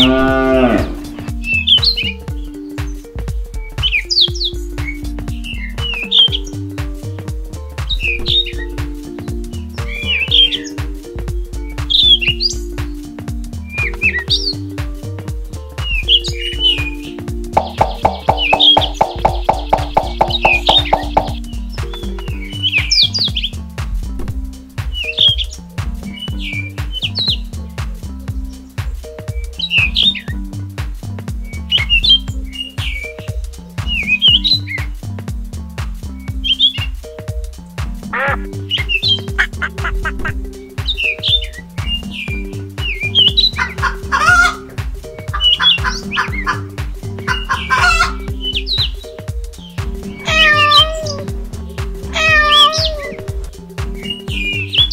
you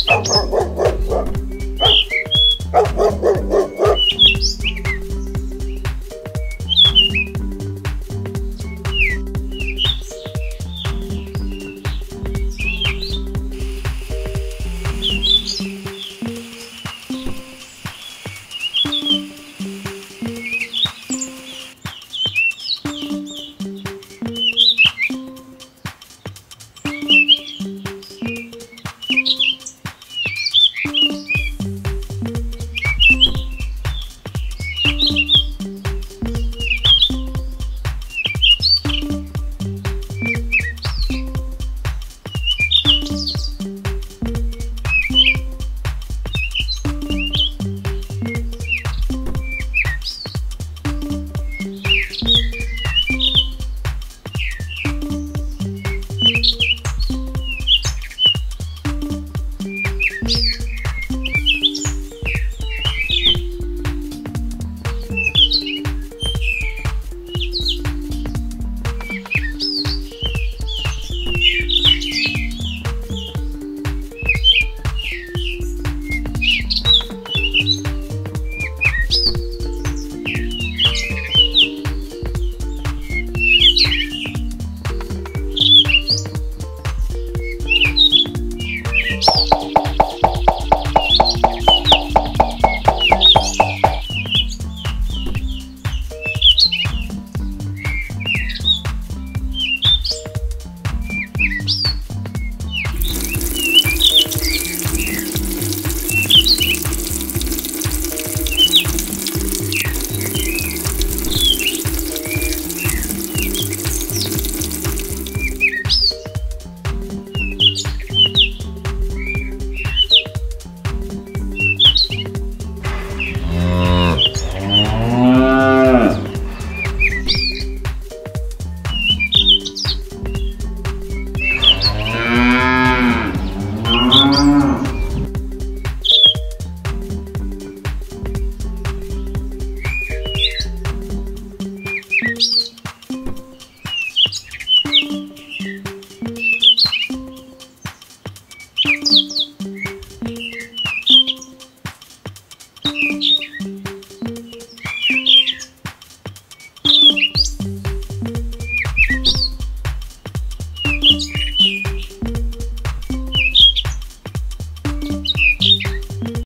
Oh, Peace.